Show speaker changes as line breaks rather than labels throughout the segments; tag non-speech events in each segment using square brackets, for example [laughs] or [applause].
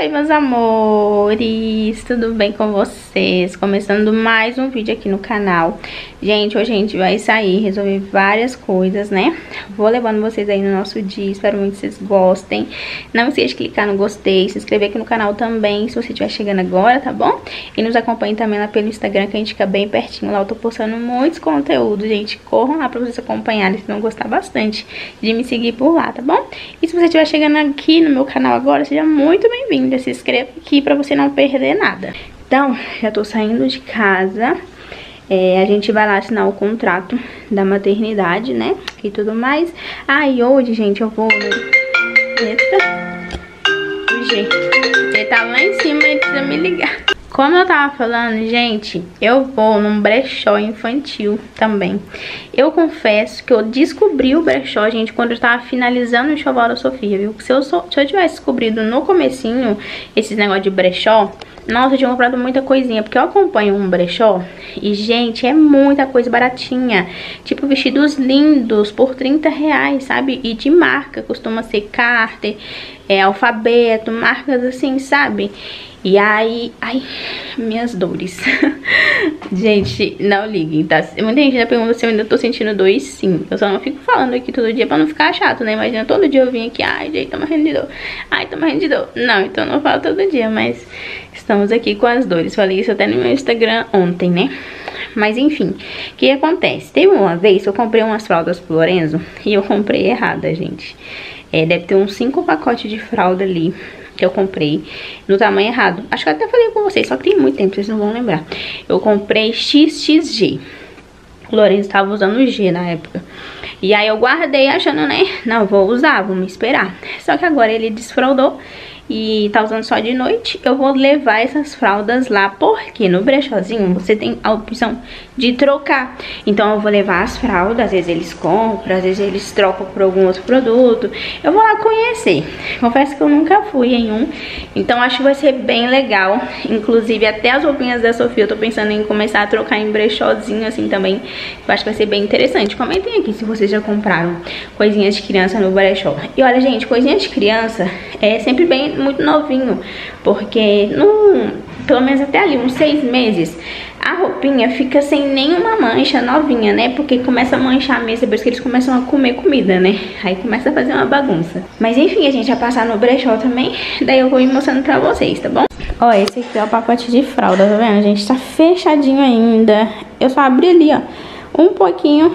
Oi, meus amores, tudo bem com vocês? Começando mais um vídeo aqui no canal. Gente, hoje a gente vai sair, resolver várias coisas, né? Vou levando vocês aí no nosso dia, espero muito que vocês gostem. Não esqueça de clicar no gostei, se inscrever aqui no canal também, se você estiver chegando agora, tá bom? E nos acompanhe também lá pelo Instagram, que a gente fica bem pertinho. Lá eu tô postando muitos conteúdos, gente. Corram lá pra vocês acompanharem, se não gostar bastante de me seguir por lá, tá bom? E se você estiver chegando aqui no meu canal agora, seja muito bem-vindo. Se inscreva aqui pra você não perder nada. Então, já tô saindo de casa. É, a gente vai lá assinar o contrato da maternidade, né? E tudo mais. Ah, e hoje, gente, eu vou... Eita. Gente, ele tá lá em cima, ele precisa me ligar. Como eu tava falando, gente, eu vou num brechó infantil também. Eu confesso que eu descobri o brechó, gente, quando eu tava finalizando o enxoval da Sofia, viu? Se eu, se eu tivesse descobrido no comecinho esses negócios de brechó, nossa, eu tinha comprado muita coisinha, porque eu acompanho um brechó e, gente, é muita coisa baratinha. Tipo, vestidos lindos por 30 reais, sabe? E de marca, costuma ser Carter, é, alfabeto, marcas assim, sabe? E aí, ai, minhas dores. [laughs] gente, não liguem, tá? Muita gente já pergunta se eu ainda tô sentindo dor sim. Eu só não fico falando aqui todo dia pra não ficar chato, né? Imagina todo dia eu vim aqui, ai, gente, tô morrendo de dor. Ai, tô morrendo de dor. Não, então não falo todo dia, mas estamos aqui com as dores. Falei isso até no meu Instagram ontem, né? Mas enfim, o que acontece? Teve uma vez que eu comprei umas fraldas pro Lorenzo e eu comprei errada, gente. É, deve ter uns 5 pacotes de fralda ali que eu comprei no tamanho errado. Acho que eu até falei com vocês, só que tem muito tempo, vocês não vão lembrar. Eu comprei XXG. O Lourenço estava usando G na época. E aí eu guardei achando, né, não, vou usar, vou me esperar. Só que agora ele desfraudou e tá usando só de noite, eu vou levar essas fraldas lá, porque no brechózinho você tem a opção de trocar. Então eu vou levar as fraldas, às vezes eles compram, às vezes eles trocam por algum outro produto. Eu vou lá conhecer. Confesso que eu nunca fui em um, então acho que vai ser bem legal. Inclusive até as roupinhas da Sofia eu tô pensando em começar a trocar em brechózinho assim também. Eu acho que vai ser bem interessante. Comentem aqui se vocês já compraram coisinhas de criança no brechó. E olha gente, coisinhas de criança é sempre bem muito novinho, porque no, pelo menos até ali, uns seis meses, a roupinha fica sem nenhuma mancha novinha, né? Porque começa a manchar mesmo, depois que eles começam a comer comida, né? Aí começa a fazer uma bagunça. Mas enfim, a gente vai passar no brechó também, daí eu vou ir mostrando pra vocês, tá bom? Ó, esse aqui é o pacote de fralda, tá vendo? A gente tá fechadinho ainda. Eu só abri ali, ó, um pouquinho,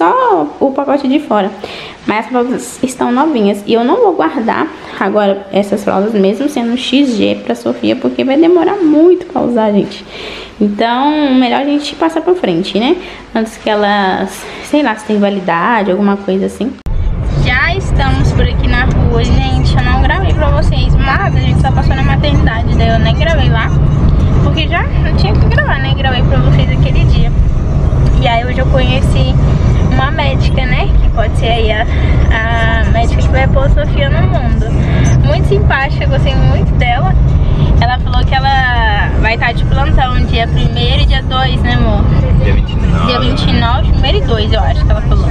só o pacote de fora. Mas as fraldas estão novinhas. E eu não vou guardar agora essas fraldas, mesmo sendo XG pra Sofia, porque vai demorar muito pra usar, gente. Então, melhor a gente passar pra frente, né? Antes que elas, sei lá, se tem validade, alguma coisa assim. Já estamos por aqui na rua, gente. Eu não gravei pra vocês, mas a gente só passou na maternidade, daí eu nem gravei lá. Porque já não tinha que gravar, né? Gravei pra vocês aquele dia. E aí hoje eu conheci uma médica, né? Que pode ser aí a, a médica que vai pôr a Sofia no mundo. Muito simpática, gostei muito dela. Ela falou que ela vai estar de plantão dia 1 e dia 2, né amor?
Dia 29.
Dia 29, 1 e 2 eu acho que ela falou.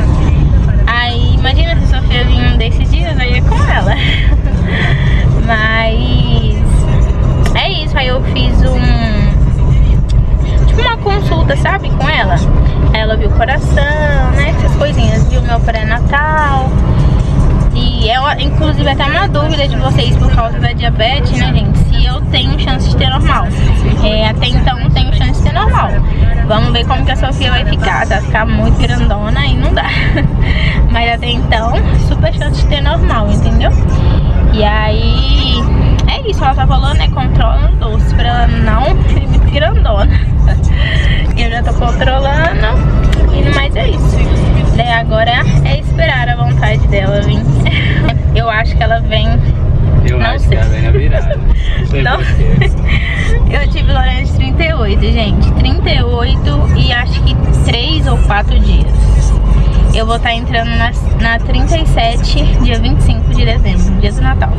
Aí imagina se a Sofia vir um desses dias, aí é com ela. [laughs] Mas é isso, aí eu fiz um tipo uma consulta, sabe, com ela. Ela viu o coração, né, essas coisinhas, viu meu pré-natal. E ela, é inclusive, até uma dúvida de vocês por causa da diabetes, né, gente? Se eu tenho chance de ter normal. É, até então não tenho chance de ter normal. Vamos ver como que a Sofia vai ficar. Vai ficar muito grandona e não dá. [laughs] Mas até então, super chance de ter normal, entendeu? E aí, é isso. Ela tá falando, né? Controla o doce pra ela não ser muito grandona. Eu já tô controlando. E mais é isso. Daí agora é esperar a vontade dela vir. [laughs] Eu acho que ela vem.
Eu
não
acho
sei.
que ela vem na virada. Não. [laughs]
Eu tive Lourenço 38, gente. 38 e acho que 3 ou 4 dias. Eu vou estar entrando na, na 37, dia 25 de dezembro, dia do Natal.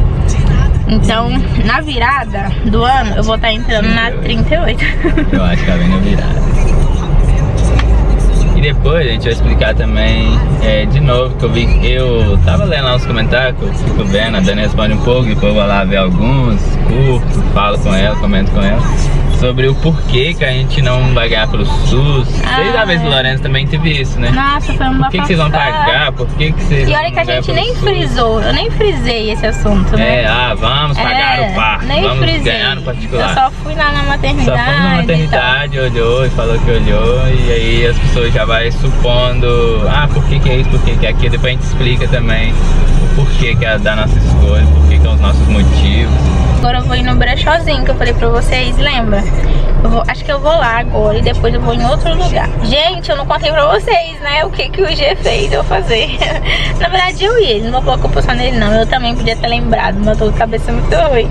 Então, na virada do ano, eu vou estar entrando na 38. [laughs]
Eu acho que ela vem na virada. E depois a gente vai explicar também é, de novo que eu vi. Eu tava lendo lá os comentários que eu fico vendo, a Dani responde um pouco, depois eu vou lá ver alguns. curto, falo com ela, comento com ela sobre o porquê que a gente não vai ganhar pelo SUS. Ah, Desde a vez do Lourenço também teve isso, né?
Nossa, foi uma
Por que, que vocês vão pagar? Por que, que vocês
E olha que a gente nem SUS? frisou, eu nem frisei esse assunto,
né? É, ah, vamos pagar é, o par, nem vamos frisei. ganhar no particular.
Eu só fui lá na maternidade.
Só fui na maternidade, olhou e falou que olhou, e aí as pessoas já vai supondo, ah, por que, que é isso, por que, que é aquilo, depois a gente explica também o porquê que é da nossa escolha, por que, que são os nossos motivos.
Agora eu vou ir no brechózinho que eu falei pra vocês, lembra? Vou, acho que eu vou lá agora e depois eu vou em outro lugar. Gente, eu não contei pra vocês, né? O que, que o G fez eu fazer. [laughs] Na verdade, eu ia. Não vou pôr a culpa nele, não. Eu também podia ter lembrado, mas eu tô com a cabeça muito ruim.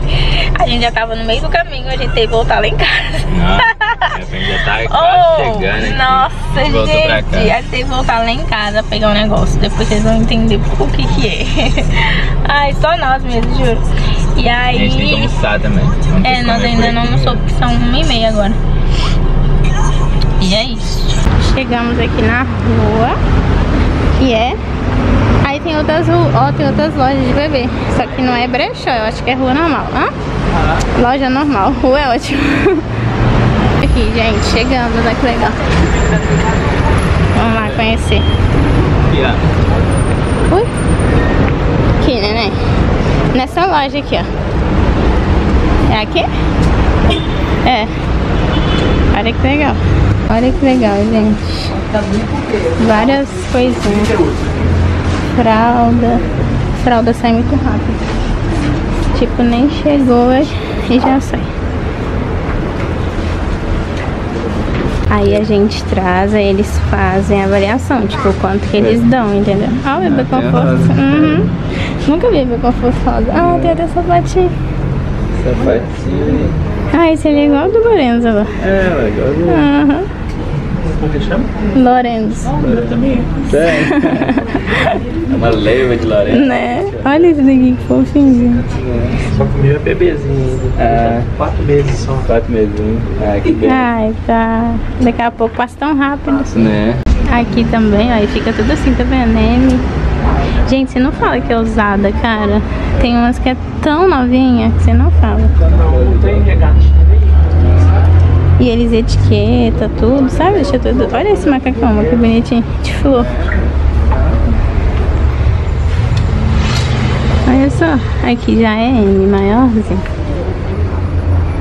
A gente já tava no meio do caminho, a gente teve que voltar lá em casa. [laughs]
Nossa, já tá quase oh, chegando aqui.
Nossa, gente. A gente teve que voltar lá em casa pegar um negócio. Depois vocês vão entender o que que é. [laughs] Ai, só nós mesmo, juro. E aí... A
gente tem que almoçar também.
É, nós ainda não almoçamos, porque são uma e meia agora. E é isso. Chegamos aqui na rua, que é... Aí tem outras, ó, tem outras lojas de bebê. Só que não é brechó, eu acho que é rua normal. Hã? Loja normal, rua é ótimo. [laughs] aqui, gente, chegamos, olha que legal. Vamos lá conhecer. Ui? Aqui, neném. Nessa loja aqui, ó. É aqui? É. Olha que legal. Olha que legal, gente. Várias coisinhas. Fralda. Fralda sai muito rápido. Tipo, nem chegou e já sai. Aí a gente traz, aí eles fazem a avaliação, tipo, quanto que eles dão, entendeu? Ah, o bebê conforto. Uhum. Nunca vi bebê conforto rosa. Ah, tem até sapatinho.
Sapatinho.
Ah, esse ali é igual do Lorenzo lá.
É, igual do...
Uhum.
Como que chama?
Lorenzo.
também. É. [laughs] é uma leva de Lorenzo.
Né? Olha isso daqui que fofinho.
Só comigo é bebezinho ainda.
Ah.
Quatro meses só.
Quatro meses. Ah, que bem.
Ai, tá. Daqui a pouco passa tão rápido.
Nossa, né?
Aqui também, aí fica tudo assim, tá vendo? M. Gente, você não fala que é usada, cara. Tem umas que é tão novinha que você não fala.
Não, tem regate.
E eles etiqueta tudo, sabe? Deixa tudo. Olha esse macacão, que bonitinho, de flor. Olha só, aqui já é M maiorzinho.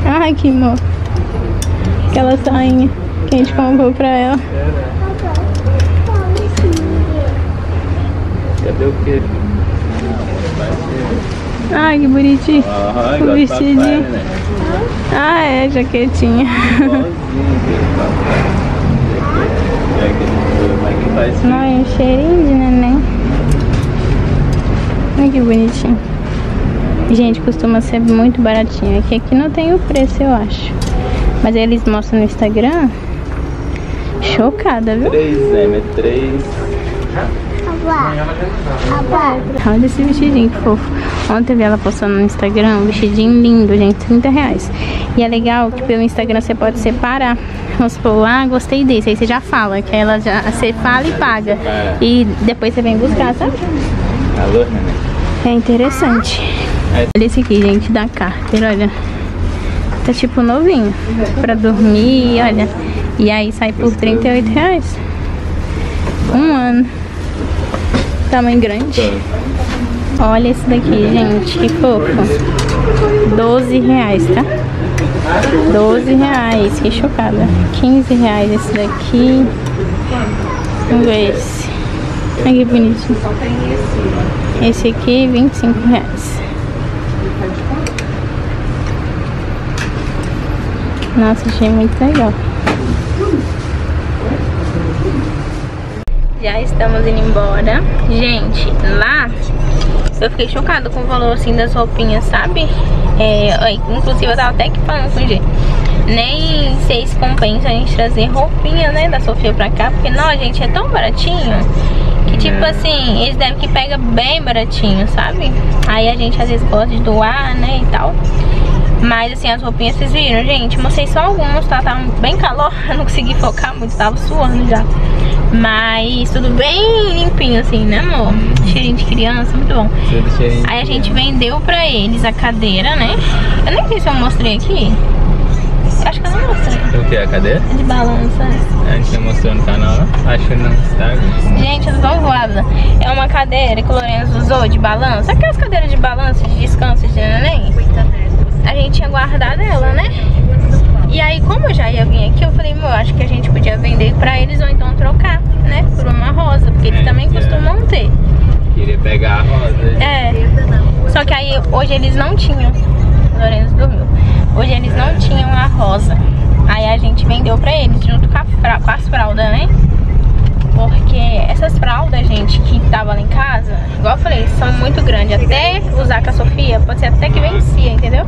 Ai, que amor. Aquela sainha que a gente comprou pra ela.
Cadê o que?
Ai, que bonitinho. O vestidinho. Ah, é, jaquetinha. Não, é um cheirinho de neném. Olha que bonitinho. Gente, costuma ser muito baratinho. Aqui, aqui não tem o preço, eu acho. Mas eles mostram no Instagram. Chocada, viu?
3, né? 3.
Olha esse vestidinho que fofo. Ontem eu vi ela postando no Instagram um vestidinho lindo, gente, 30 reais. E é legal que pelo Instagram você pode separar. Vamos supor, ah, gostei desse. Aí você já fala, que ela já. Você fala e paga. E depois você vem buscar, sabe? É interessante. Olha esse aqui, gente, da Carter, olha. Tá tipo novinho. Pra dormir, olha. E aí sai por 38 reais. Um ano. Tamanho grande. Olha esse daqui, gente. Que fofo. 12 reais, tá? 12 reais. Que chocada. 15 reais esse daqui. Vamos ver esse. Olha que bonitinho. Esse aqui, 25 reais. Nossa, achei muito legal. Já estamos indo embora. Gente, lá eu fiquei chocada com o valor assim das roupinhas, sabe? É, inclusive eu tava até que falando com o G. Nem sei se compensa a gente trazer roupinha, né, da Sofia pra cá. Porque, não, gente, é tão baratinho. Que tipo é. assim, eles devem que pega bem baratinho, sabe? Aí a gente às vezes gosta de doar, né, e tal. Mas assim, as roupinhas vocês viram, gente. Mostrei só algumas, tá? Tava bem calor, [laughs] eu não consegui focar muito, tava suando já. Mas tudo bem limpinho assim, né amor? Cheirinho de criança, muito bom. Aí a gente vendeu pra eles a cadeira, né? Eu nem sei se eu mostrei aqui. Eu acho que eu não mostrei.
O que? A cadeira?
De balança.
A gente não mostrou no canal, né? Acho que não está.
Gente, eu tô voada. É uma cadeira que o Lourenço usou de balanço. Aquelas cadeiras de balanço, de descanso de neném. A gente tinha guardado ela, né? E aí, como eu já ia vir aqui, eu falei, meu, acho que a gente podia vender pra eles ou então trocar, né? Por uma rosa, porque eles
É,
também
é.
costumam ter.
Queria pegar a rosa.
É. Só que aí, hoje eles não tinham. O Lourenço dormiu. Hoje eles não tinham a rosa. Aí a gente vendeu pra eles, junto com, a com as fraldas, né? Porque essas fraldas, gente, que tava lá em casa, igual eu falei, são muito grandes. Até usar com a Sofia, pode ser até que vencia, entendeu?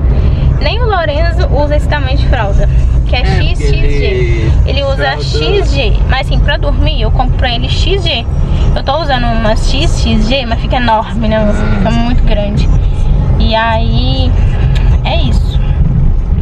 Nem o Lorenzo usa esse tamanho de fralda, que é,
porque
XXG.
ele-
Ele usa
fralda-
XG, mas assim, pra dormir eu compro pra ele XG. Eu tô usando uma XXG, mas fica enorme, né? Fica muito grande. E aí, é isso.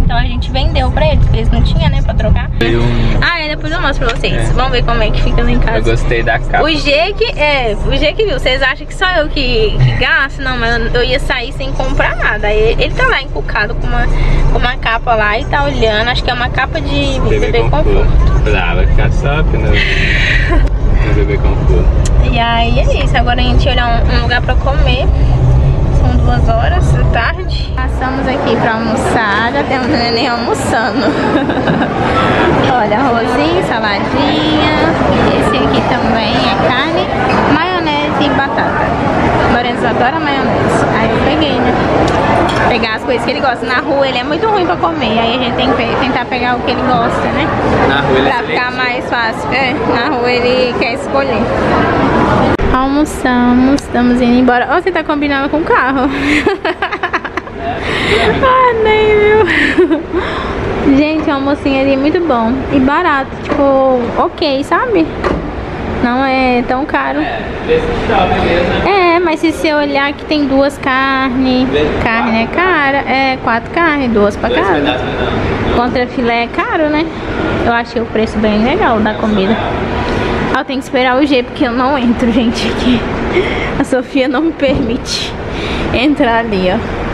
Então a gente vendeu pra eles, porque eles não tinham, né, pra trocar.
Um-
Ah, é, depois eu mostro pra vocês.
É.
Vamos ver como é que fica lá em
Eu
casa.
gostei da capa.
O G que é, o G que viu, vocês acham que só eu que, que gasto? Não, mas eu, eu ia sair sem comprar nada. Aí Ele, tá lá encucado com uma, com uma capa lá e tá olhando. Acho que é uma capa de bebê,
Bebê
conforto.
só no, no bebê conforto.
E aí é isso. Agora a gente olhar um, um lugar pra comer. São duas horas da tarde. Passamos aqui pra almoçar. Já temos o neném almoçando. [laughs] Olha, arrozinho, saladinha. Esse aqui também é carne, maionese e batata. Lorenzo adora maionese. Aí eu peguei, né? Pegar as coisas que ele gosta. Na rua ele é muito ruim pra comer. Aí a gente tem que tentar pegar o que ele gosta, né?
Na rua ele
Pra
é
ficar mais fácil. É, na rua ele quer escolher. Almoçamos, estamos indo embora. Ó, você tá combinando com o carro. [laughs] ah, nem viu. Gente, o almocinho ali é muito bom. E barato, tipo, ok, sabe? Não é tão caro.
Mesmo, né?
É, mas se você olhar que tem duas carnes, carne é cara, é quatro carnes, duas pra cada.
não.
Contra filé é caro, né? Eu achei o preço bem legal da comida. Eu tenho que esperar o G, porque eu não entro, gente, aqui. A Sofia não me permite entrar ali, ó.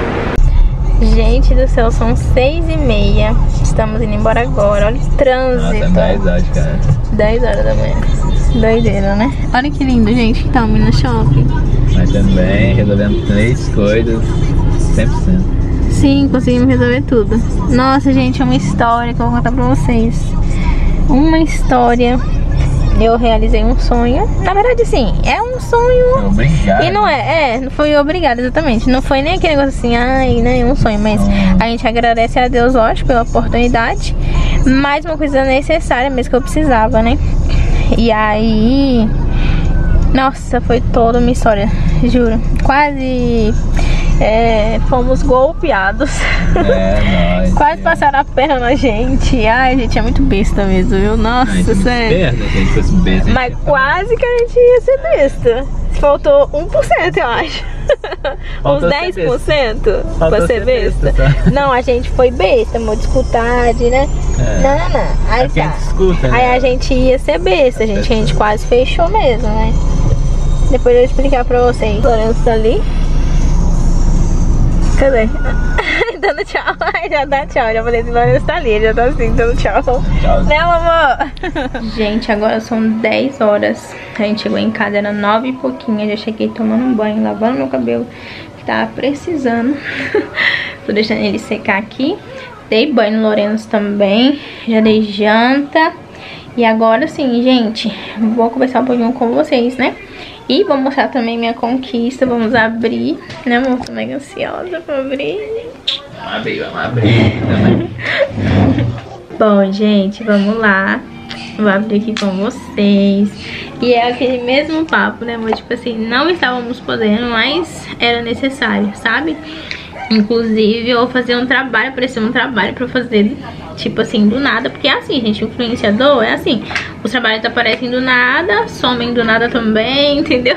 Gente do céu, são seis e meia. Estamos indo embora agora. Olha o
Nossa,
trânsito.
é 10 horas, cara.
10 horas da manhã. Doideira, né? Olha que lindo, gente, que no shopping.
Mas também resolvemos três coisas 100%.
Sim, conseguimos resolver tudo. Nossa, gente, é uma história que eu vou contar pra vocês. Uma história. Eu realizei um sonho. Na verdade, sim, é um sonho.
Obrigado.
E não é, é, foi obrigada, exatamente. Não foi nem aquele negócio assim, ai, né, um sonho, mas a gente agradece a Deus, lógico, pela oportunidade. Mais uma coisa necessária mesmo que eu precisava, né? E aí. Nossa, foi toda uma história, juro. Quase é, fomos golpeados.
É, [laughs] nóis.
Quase passaram a perna na gente. Ai, gente, é muito besta mesmo, viu? Nossa,
Ai,
sério.
Se a gente fosse besta. a
Mas
gente
quase que a gente ia ser besta. Faltou 1%, eu acho. [laughs]
Faltou
Uns
ser
10% pra
Faltou
ser
ser
besta.
besta?
Não, a gente foi besta, amor, dificuldade, né?
É.
Não, não, não. Aí
É a
tá.
né?
Aí a gente ia ser besta, gente. A gente quase fechou mesmo, né? Depois eu vou explicar pra vocês. Lourenço tá ali. Cadê? [laughs] dando tchau. [laughs] Ai, já dá tchau. Já falei que o Lourenço tá ali. Já tá assim, dando tchau.
Tchau.
Né, amor? [laughs] Gente, agora são 10 horas. A gente chegou em casa, era 9 e pouquinho. Já cheguei tomando um banho, lavando meu cabelo, que tava precisando. Tô deixando ele secar aqui. Dei banho no Lourenço também. Já dei janta. E agora sim, gente, vou conversar um pouquinho com vocês, né? E vou mostrar também minha conquista. Vamos abrir, né, amor? Tô mega ansiosa pra abrir.
Vamos abrir, vamos abrir também. [laughs]
Bom, gente, vamos lá. Vou abrir aqui com vocês. E é aquele mesmo papo, né, amor? Tipo assim, não estávamos podendo, mas era necessário, sabe? Inclusive, eu vou fazer um trabalho, apareceu um trabalho pra fazer, tipo assim, do nada. Porque é assim, gente, influenciador é assim. Os trabalhos aparecem do nada, somem do nada também, [laughs] entendeu?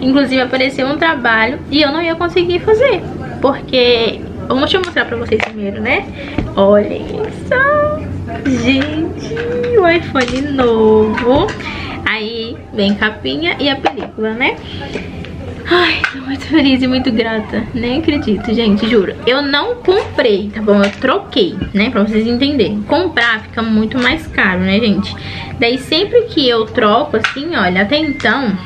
Inclusive, apareceu um trabalho e eu não ia conseguir fazer. Porque, vamos deixa eu mostrar pra vocês primeiro, né? Olha isso. Gente, o iPhone novo. Aí vem capinha e a película, né? Ai, tô muito feliz e muito grata. Nem acredito, gente, juro. Eu não comprei, tá bom? Eu troquei, né? Pra vocês entenderem. Comprar fica muito mais caro, né, gente? Daí sempre que eu troco, assim, olha, até então,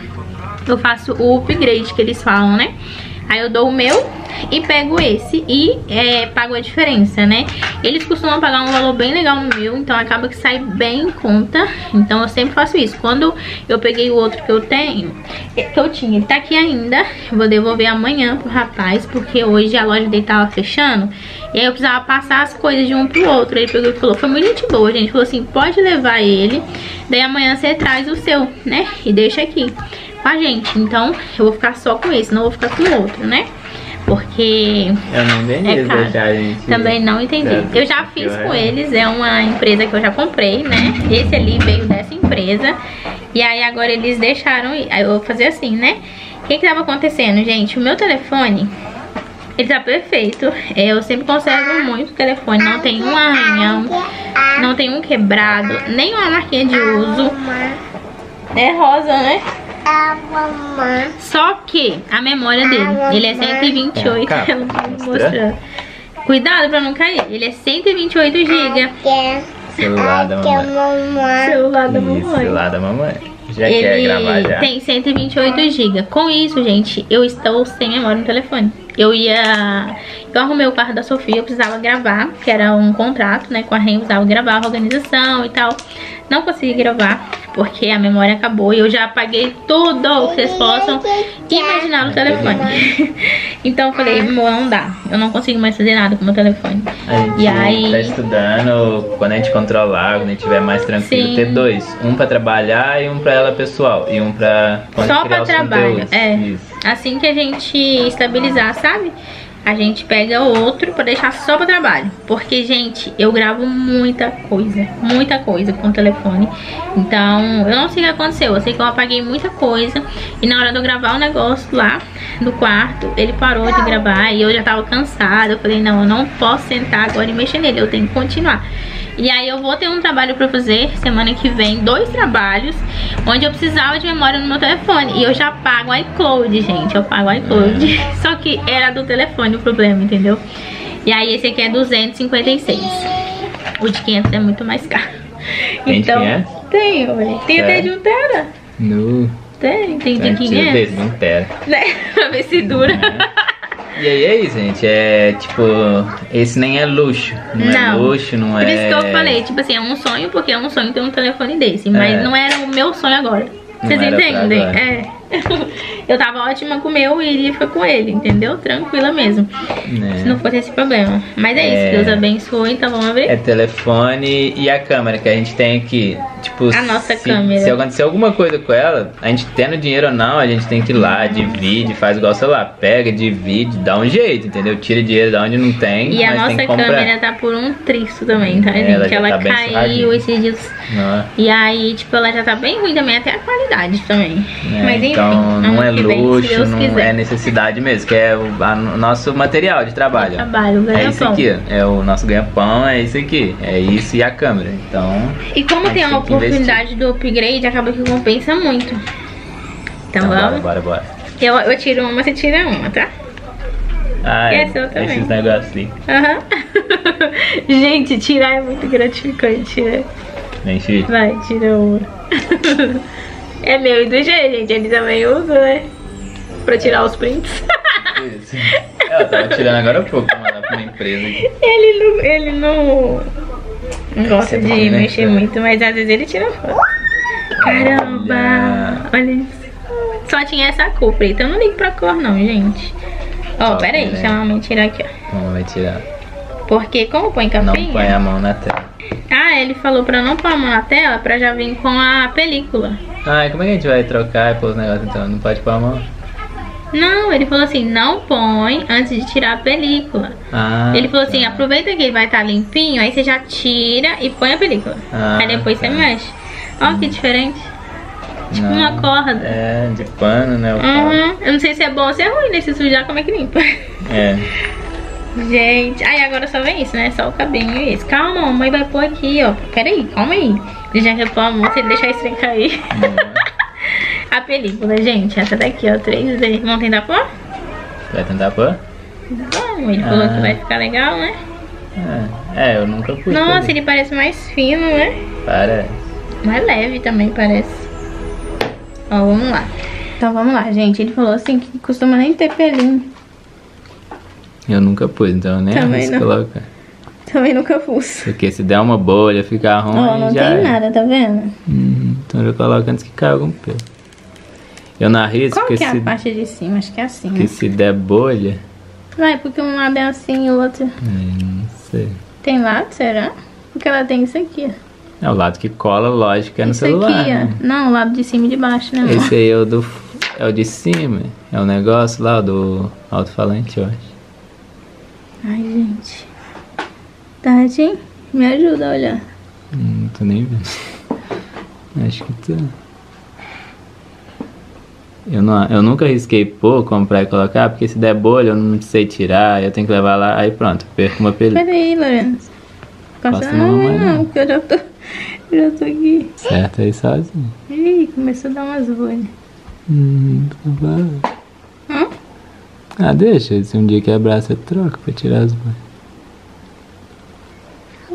eu faço o upgrade que eles falam, né? Aí eu dou o meu e pego esse e é, pago a diferença, né? Eles costumam pagar um valor bem legal no meu, então acaba que sai bem em conta. Então eu sempre faço isso. Quando eu peguei o outro que eu tenho, é, que eu tinha, ele tá aqui ainda, vou devolver amanhã pro rapaz, porque hoje a loja dele tava fechando. E aí eu precisava passar as coisas de um pro outro. Ele pegou e falou, foi muito gente boa, gente. Falou assim, pode levar ele, daí amanhã você traz o seu, né? E deixa aqui com a gente. Então eu vou ficar só com esse, não vou ficar com o outro, né? Porque
Eu não entendi
é
deixar gente...
Também não entendi.
É,
Eu já fiz com eles, é uma empresa que eu já comprei, né? Esse ali veio dessa empresa. E aí agora eles deixaram. Aí eu vou fazer assim, né? O que que tava acontecendo, gente? O meu telefone, ele tá perfeito. É, Eu sempre conservo muito o telefone. Não tem um arranhão, não tem um quebrado, nem uma marquinha de uso. É rosa, né? Só que a memória dele, ele é 128,
Capa,
eu não tô
mostra.
mostrando. Cuidado pra não cair. Ele é 128 GB.
Celular da mamãe.
Celular da mamãe.
celular da mamãe. Já quer gravar
Ele
já?
tem 128 GB. Com isso, gente, eu estou sem memória no telefone. Eu ia... Eu arrumei o carro da Sofia, eu precisava gravar, que era um contrato, né, com a REM, eu precisava gravar a organização e tal. Não consegui gravar, porque a memória acabou e eu já apaguei tudo o que vocês possam imaginar no telefone. [laughs] então eu falei, amor, não dá. Eu não consigo mais fazer nada com o meu telefone.
A gente
E aí-
tá estudando, quando a gente controlar, quando a gente estiver mais tranquilo,
Sim.
ter dois. Um pra trabalhar e um pra ela pessoal. E um pra
Só pra trabalho,
conteúdos.
é.
Isso.
Assim que a gente estabilizar, sabe? A gente pega outro pra deixar só pra trabalho. Porque, gente, eu gravo muita coisa. Muita coisa com o telefone. Então, eu não sei o que aconteceu. Eu sei que eu apaguei muita coisa. E na hora de eu gravar o negócio lá do quarto, ele parou de gravar. E eu já tava cansada. Eu falei, não, eu não posso sentar agora e mexer nele. Eu tenho que continuar. E aí eu vou ter um trabalho pra fazer semana que vem, dois trabalhos, onde eu precisava de memória no meu telefone. E eu já pago o iCloud, gente. Eu pago o iCloud. [laughs] Só que era do telefone o problema, entendeu? E aí esse aqui é 256. O de 500 é muito mais caro.
Tem de
então,
500?
tem, olha. Tem até de um tera.
No.
Tem, tem de
Tira
500.
desse, não tera.
Né? [laughs] pra ver se dura.
E aí é isso, gente. É tipo, esse nem é luxo. Não, é
Não.
luxo, não
Por
é.
isso que eu falei, tipo assim, é um sonho, porque é um sonho ter um telefone desse. Mas
É.
não era o meu sonho agora. Vocês entendem? É. Eu tava ótima com o meu e iria ficar com ele, entendeu? Tranquila mesmo.
né?
Se não fosse esse problema. Mas é,
É.
isso, Deus abençoe, então vamos abrir.
É telefone e a câmera que a gente tem aqui. Tipo,
A nossa
se,
câmera.
Se acontecer alguma coisa com ela, a gente tendo dinheiro ou não, a gente tem que ir lá, divide, faz igual o celular. Pega, divide, dá um jeito, entendeu? Tira dinheiro de onde não tem,
E a nossa câmera tá por um tristo também, tá,
É,
gente?
ela
Ela
tá
caiu esses dias.
Não,
E aí, tipo, ela já tá bem ruim também, até a qualidade também.
né?
Mas enfim,
então não é
vem, se
luxo, não
quiser.
é necessidade mesmo, que é o a- nosso material de trabalho.
Trabalho,
É isso aqui, ó. é o nosso ganha-pão, é isso aqui, é isso e a câmera. Então,
E como tem a
tem que
oportunidade do upgrade, acaba que compensa muito. Então,
então bora,
vamos.
bora, bora.
Eu, eu tiro uma, você tira uma, tá?
Ah, é, esses negócios assim.
Aham. [laughs] Gente, tirar é muito gratificante, né?
Gente,
Vai, tira uma. [laughs] é meu e do G, gente. Ele também usa, né? Pra tirar os prints.
Isso. É, eu tava tirando agora há pouco, mandar pra uma empresa aqui.
ele não, ele não, não gosta de
Sempre, né?
mexer muito, mas às vezes ele tira foto. Caramba! Olha isso. Só tinha essa cor preta. Eu não ligo pra cor, não, gente. Ó,
Top,
pera aí,
né?
deixa a mamãe tirar aqui, ó.
Então vai tirar.
Porque como põe
Não
capinha...
põe a mão na tela.
Ah, ele falou pra não pôr a mão na tela pra já vir com a película.
Ah, e como é que a gente vai trocar e pôr os negócios então? Não pode pôr a mão?
Não, ele falou assim, não põe antes de tirar a película.
Ah.
ele falou assim,
tá.
aproveita que ele vai estar limpinho, aí você já tira e põe a película.
Ah,
aí depois
tá.
você mexe. Ó que diferente. Tipo
Não.
uma corda.
É, de pano, né?
Uhum. Eu não sei se é bom ou se é ruim, né? Se sujar, como é que limpa?
É. [laughs]
Gente, aí agora só vem isso, né? Só o cabinho e isso. Calma, a mamãe vai pôr aqui, ó. Pera aí, calma aí. Ele já pôr a mão, se ele deixar esse trem cair. [laughs] A película, gente, essa daqui, ó, 3D. Vamos tentar pôr?
Vai tentar pôr?
Vamos, ele falou
Ah.
que vai ficar legal, né?
É, é, eu nunca pus.
Nossa,
também.
ele parece mais fino, né?
Parece.
Mais leve também, parece. Ó, vamos lá. Então vamos lá, gente. Ele falou assim que costuma nem ter pelinho.
Eu nunca pus, então eu nem
Também
arrisco
não.
colocar.
Também nunca pus.
Porque se der uma bolha, ficar ruim,
Ó, não
já
tem
é.
nada, tá vendo?
Hum, então eu coloco antes que caia algum pelo. Eu não arrisco,
Qual
porque
que é
se,
a parte de cima? Acho que é assim,
que
né?
se der bolha,
Vai, porque um lado é assim e o outro...
é, não sei.
Tem lado, será? Porque ela tem isso aqui, ó.
É o lado que cola, lógico, é no
isso
celular.
aqui,
né?
Não, o lado de cima e de baixo, né, amor?
Esse aí é o do. É o de cima. É o negócio lá do alto-falante, eu acho.
Ai, gente. Tadinho, me ajuda a olhar.
Hum, Não tô nem vendo. Acho que tá. Eu, não, eu nunca arrisquei pôr, comprar e colocar, porque se der bolha eu não sei tirar, eu tenho que levar lá, aí pronto, perco uma película.
Peraí, Lourenço. Passa
Passa
não,
não,
não, porque eu já tô, eu já tô aqui.
Certo aí sozinho.
Ih, começou a dar umas bolhas.
Hum, tá bom.
Hum?
Ah, deixa, se um dia quebrar você troca pra tirar as bolhas.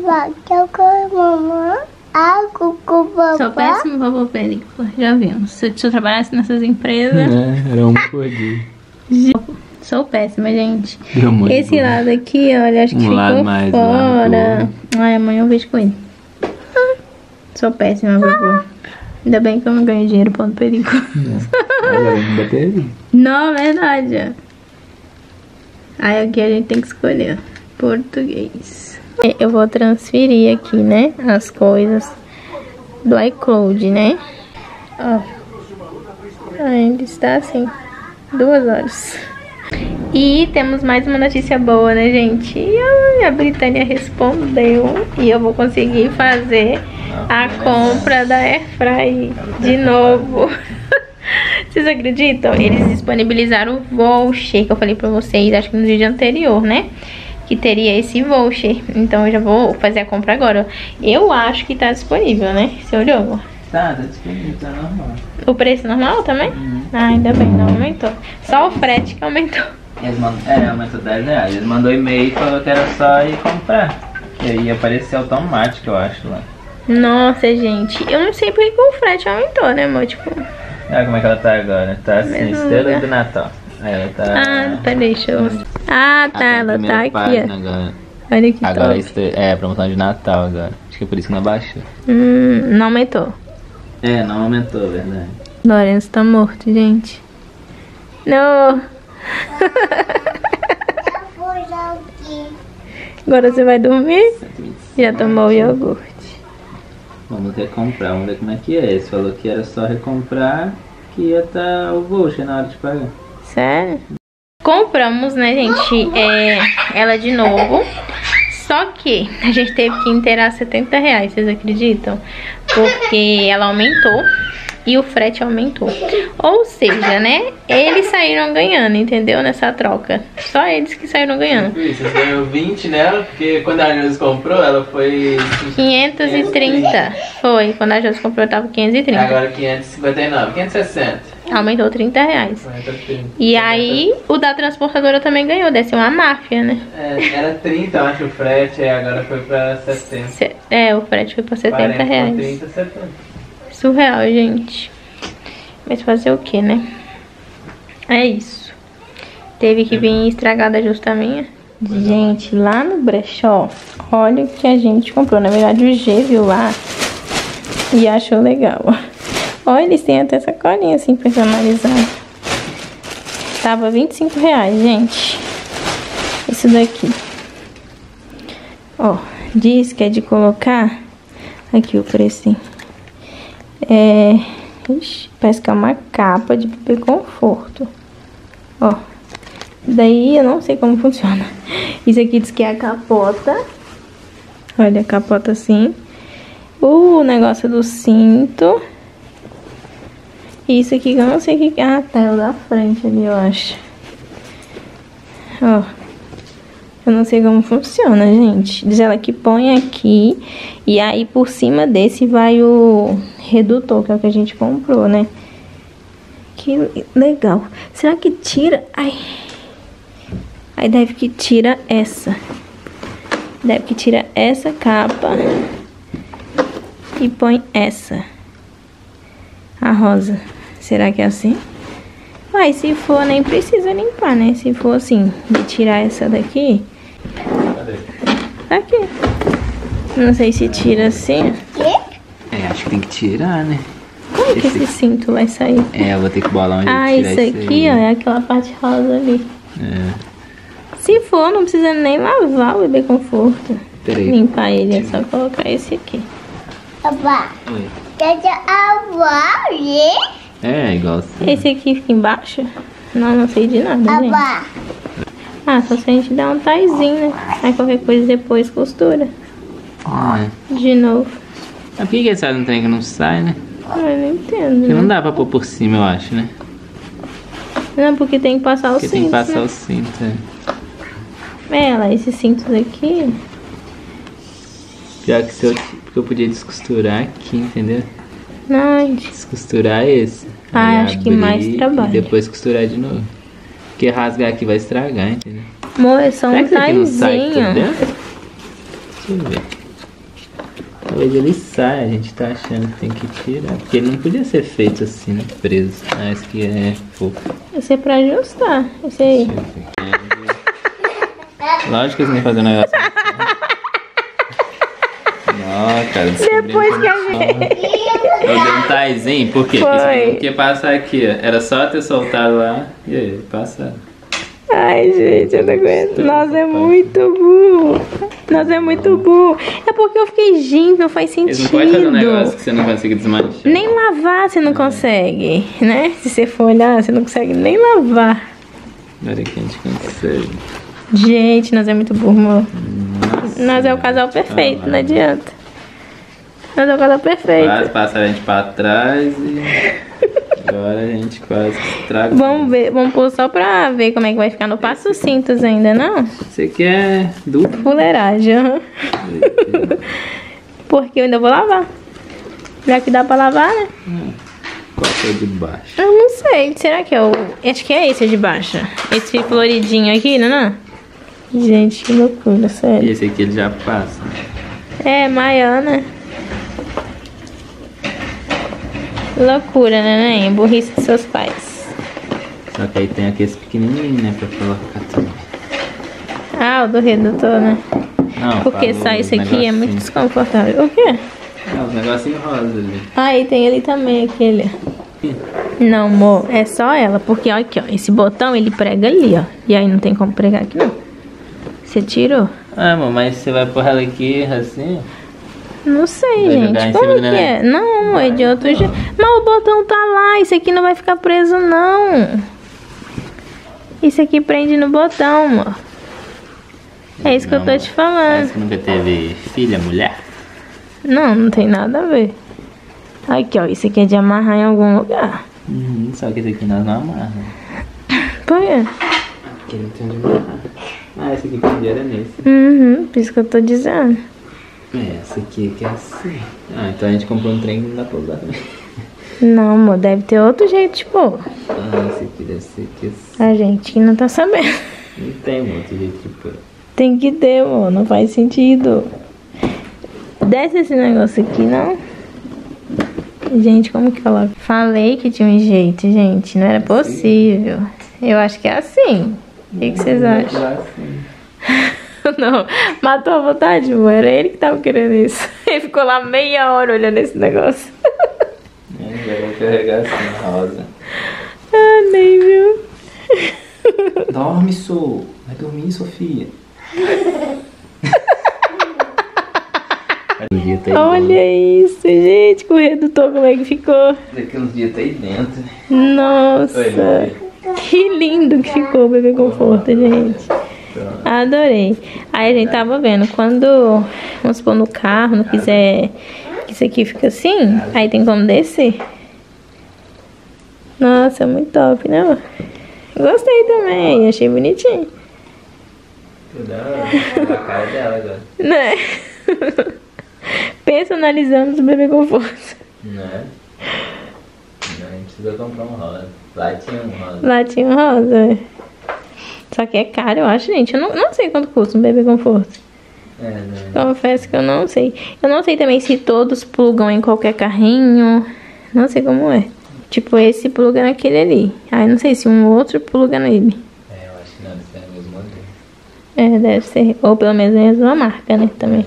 Vai, com a mamãe, água com o
Sou péssimo pôr película, já vimos. Se, se eu trabalhasse nessas empresas,
É, era um por dia.
sou péssima, gente. Esse
bom.
lado aqui, olha, acho que
Um
ficou
lado mais
fora. Ai, amanhã eu vejo com ele. Ah, Sou péssima pôr. Ainda bem que eu não ganho dinheiro pondo película.
Ainda bateria.
Não, verdade. Aí aqui a gente tem que escolher. Português. Eu vou transferir aqui, né? As coisas do iCloud, né? Ó. Ainda está assim. Duas horas. E temos mais uma notícia boa, né, gente? A Britânia respondeu e eu vou conseguir fazer a compra da Airfry de novo. Vocês acreditam? Eles disponibilizaram o voucher que eu falei pra vocês, acho que no vídeo anterior, né? Que teria esse voucher. Então eu já vou fazer a compra agora. Eu acho que tá disponível, né? Você olhou?
Tá, tá disponível, tá normal.
O preço normal também? Ah, ainda bem, não aumentou. Só o frete que aumentou.
Eles mandam, é, aumentou 10 reais. Eles mandou e-mail e falou que era só ir comprar. Que aí aparecer automático, eu acho lá.
Nossa, gente. Eu não sei porque que o frete aumentou, né, amor? Tipo.
Olha como é que ela tá agora. Tá assim,
Mesmo
estrela
lugar.
do Natal. Aí ela tá.
Ah, peraí, deixa eu. Ah, tá, ela tá aqui.
Agora,
Olha que
agora
top.
é promoção de Natal agora. Acho que é por isso que não baixou.
Hum, não aumentou.
É, não aumentou, verdade.
Lourenço tá morto, gente. Não. Agora você vai dormir? Já tomou o iogurte.
Vamos recomprar, vamos ver como é que é. Esse falou que era só recomprar que ia estar o voucher na hora de pagar.
Sério? Compramos, né, gente, é, ela de novo. Só que a gente teve que inteirar 70 reais, vocês acreditam? Porque ela aumentou e o frete aumentou. Ou seja, né, eles saíram ganhando, entendeu? Nessa troca. Só eles que saíram ganhando.
Isso, você ganhou 20 nela, porque quando a Agnes comprou, ela foi
530. Foi, quando a Josi comprou, tava 530.
agora 559, 560.
Aumentou 30 reais.
Aumenta 30.
E aí, o da transportadora também ganhou, deve ser uma máfia, né?
É, era 30, eu acho, o frete, agora foi pra 70.
Se- É, o frete foi por 70
40 por
reais.
30, 70.
Surreal, gente. Mas fazer o que, né? É isso. Teve que vir estragada justa minha. Gente, lá no brechó, olha o que a gente comprou. Na verdade, o G viu lá e achou legal. [laughs] Olha, eles têm até essa colinha assim personalizada. Tava 25 reais, gente. Isso daqui. Ó, diz que é de colocar. Aqui o precinho. É. Ixi, parece que é uma capa de bebê conforto. Ó. Daí eu não sei como funciona. [laughs] Isso aqui diz que é a capota. Olha a capota assim. O negócio do cinto. Isso aqui que eu não sei o que. Ah, tá. É o da frente ali, eu acho. Ó. Eu não sei como funciona, gente. Diz ela que põe aqui e aí por cima desse vai o redutor, que é o que a gente comprou, né? que legal. Será que tira? Ai. Aí deve que tira essa. Deve que tira essa capa. E põe essa. A rosa. Será que é assim? Mas se for, nem precisa limpar, né? Se for assim, de tirar essa daqui.
Cadê?
Tá aqui. Não sei se tira assim.
É, acho que tem que tirar, né?
Como que esse cinto vai sair?
É, eu vou ter que bolar onde
Ah, isso aqui,
aí.
ó, é aquela parte rosa ali.
É,
Se for, não precisa nem lavar o bebê conforto.
peraí.
Limpar ele, é só colocar esse aqui.
Papá,
Oi.
quer avó,
É, igual assim.
Esse aqui fica embaixo? Não, não sei de nada, gente.
Papá,
Ah, só se a gente der um taizinho, né? Aí qualquer coisa depois costura.
Ah,
De novo.
é. Por que que esse um trem que não sai, né?
Ah, eu não entendo.
Porque
né?
não dá pra pôr por cima, eu acho, né?
Não, porque tem que passar o
Porque
cinto.
tem que passar
né?
o cinto, é.
É, lá, esses cintos aqui.
Pior que se eu, porque eu podia descosturar aqui, entendeu?
Não, gente.
Descosturar esse.
Ah, acho que mais trabalho.
E depois costurar de novo. Porque rasgar aqui vai estragar, entendeu?
Amor, é só um
que isso aqui não sai por
taizinho.
dentro? Deixa eu ver. Talvez ele saia, a gente tá achando que tem que tirar. Porque ele não podia ser feito assim, né? Preso. Ah, esse aqui é fofo.
Esse é pra ajustar. Esse aí.
Lógico que você não fazer um negócio assim. Não, cara,
Depois que a gente.
Eu dei um taizinho, por quê? Porque
Foi.
passar aqui, ó. Era só ter soltado lá e aí, passar.
Ai, gente, eu não aguento. Nossa, é muito burro. Nossa, é muito burro. É porque eu fiquei, gente, não faz
Eles
sentido.
não podem fazer um negócio que você não consegue desmanchar.
Nem lavar você não consegue, né? Se você for olhar, você não consegue nem lavar.
Agora que a gente consegue.
Gente, nós é muito burro, amor.
Nossa.
Nós é o casal perfeito,
Ah,
não adianta. Nós é o casal perfeito.
Quase passaram a gente pra trás e agora a gente quase estragou.
Vamos ver, vamos pôr só pra ver como é que vai ficar no passo cintos ainda, não?
Você quer duplo?
Fuleiragem. [laughs] Porque eu ainda vou lavar. Já que dá pra lavar, né?
Qual que é o de baixo?
Eu não sei. Será que é o. Acho que é esse de baixo. Esse floridinho aqui, não é? não? Gente, que loucura,
E
sério.
esse aqui ele já passa.
É, Maiana. Loucura, né, neném? Burrice dos seus pais.
Só que aí tem aqueles pequenininhos, né, pra colocar também.
Ah, o do redutor, né?
Não,
Porque sai
os
isso aqui é muito desconfortável. O quê?
Ah, os negocinhos rosa ali.
Ah, e tem ali também aquele. [laughs] Não, amor, é só ela. Porque, ó, aqui, ó. Esse botão ele prega ali, ó. E aí não tem como pregar aqui, não. Você tirou?
Ah, amor, mas você vai pôr ela aqui assim?
Não sei,
Vai
gente. Como que é? Não, é de outro jeito. Mas o botão tá lá. Isso aqui não vai ficar preso, não. Isso aqui prende no botão, amor. É isso que eu tô
Não,
te falando.
você nunca teve filha, mulher?
Não, não tem nada a ver. Aqui, ó. Isso aqui é de amarrar em algum lugar.
Uhum, só que esse aqui nós não amarramos.
Por quê?
Aqui não tem onde amarrar. Ah, esse aqui que era nesse.
Uhum, por isso que eu tô dizendo.
É, essa aqui que é assim. Ah, então a gente comprou um trem que não dá pra usar também. [laughs]
Não, amor, deve ter outro jeito de pôr.
Ah, esse aqui deve ser que assim.
A gente que não tá sabendo.
Não tem muito jeito de pôr.
Tem que ter, amor, não faz sentido. Desce esse negócio aqui, não? Gente, como que ela... Falei que tinha um jeito, gente. Não era possível. Eu acho que é assim. O que, que vocês acham? [laughs] Não, matou a vontade, amor. Era ele que tava querendo isso. [laughs] Ele ficou lá meia hora olhando esse negócio.
É, já vou carregar assim, rosa.
Ah, nem viu.
Dorme, Sou. Vai dormir, Sofia. Tá
Olha isso, gente. Com o redutor, como é que ficou?
Daqui uns dias tá aí dentro.
Nossa.
Oi.
Que lindo que ficou o bebê conforto, gente. Adorei. Aí a gente tava vendo, quando, vamos supor, no carro, não quiser que isso aqui fica assim, aí tem como descer. Nossa, muito top, né? Gostei também, achei bonitinho.
Cuidado, a cara dela agora.
Né? [laughs] Personalizamos o bebê conforto.
Né? A gente Precisa comprar um rosa. Lá tinha um rosa.
Lá tinha um rosa. Só que é caro, eu acho, gente. Eu não, não sei quanto custa um bebê conforto.
É, né?
Confesso que eu não sei. Eu não sei também se todos plugam em qualquer carrinho. Não sei como é. Tipo, esse pluga naquele ali. Aí não sei se um outro pluga nele.
É, eu acho que não, deve ser o mesmo modelo.
É, deve ser. Ou pelo menos a mesma marca, né? Também.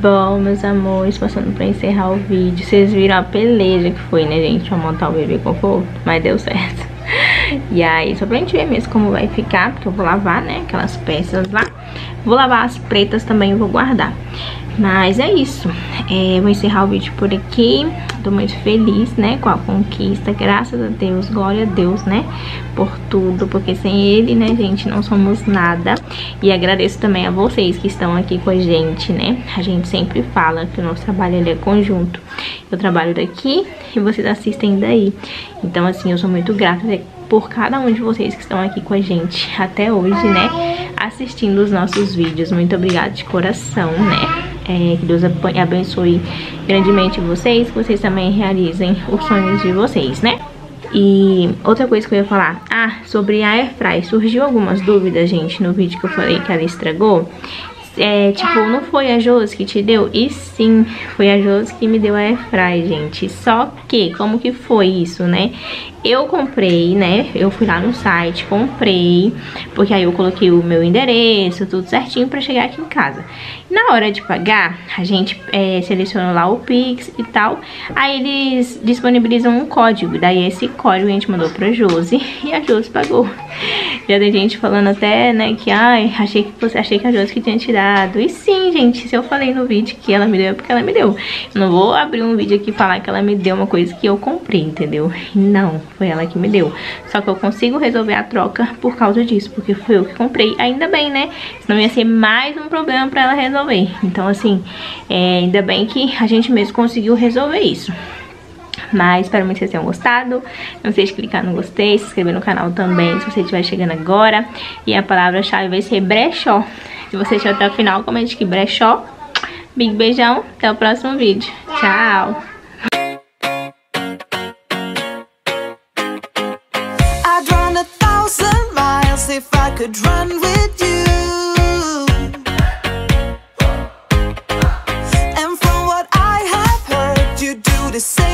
Bom, meus amores, passando pra encerrar o vídeo. Vocês viram a peleja que foi, né, gente? Pra montar o bebê conforto. Mas deu certo. E aí, só pra gente ver mesmo como vai ficar, porque eu vou lavar, né, aquelas peças lá. Vou lavar as pretas também e vou guardar. Mas é isso. É, vou encerrar o vídeo por aqui. Tô muito feliz, né, com a conquista. Graças a Deus, glória a Deus, né, por tudo. Porque sem ele, né, gente, não somos nada. E agradeço também a vocês que estão aqui com a gente, né. A gente sempre fala que o nosso trabalho é conjunto. Eu trabalho daqui e vocês assistem daí. Então, assim, eu sou muito grata por cada um de vocês que estão aqui com a gente até hoje, né? Assistindo os nossos vídeos. Muito obrigada de coração, né? É, que Deus abençoe grandemente vocês, que vocês também realizem os sonhos de vocês, né? E outra coisa que eu ia falar, ah, sobre a Airfry, surgiu algumas dúvidas, gente, no vídeo que eu falei que ela estragou. É, tipo, não foi a Josi que te deu? E sim, foi a Josi que me deu a Airfry, gente. Só que, como que foi isso, né? Eu comprei, né? Eu fui lá no site, comprei, porque aí eu coloquei o meu endereço, tudo certinho pra chegar aqui em casa. Na hora de pagar, a gente é, lá o Pix e tal, aí eles disponibilizam um código, daí esse código a gente mandou pra Josi [laughs] e a Josi pagou. Já tem gente falando até, né, que ai, achei que você achei que a Josi que tinha tirado. E sim, gente, se eu falei no vídeo que ela me deu é porque ela me deu. Eu não vou abrir um vídeo aqui e falar que ela me deu uma coisa que eu comprei, entendeu? Não, foi ela que me deu. Só que eu consigo resolver a troca por causa disso, porque foi eu que comprei. Ainda bem, né? Senão ia ser mais um problema pra ela resolver. Então, assim, é, ainda bem que a gente mesmo conseguiu resolver isso. Mas espero muito que vocês tenham gostado. Não de clicar no gostei, se inscrever no canal também, se você estiver chegando agora. E a palavra-chave vai ser brechó. Se você chegou até o final, comente que brechó. Big beijão, até o próximo vídeo. Tchau!
could run with you. And from what I have heard You do the same.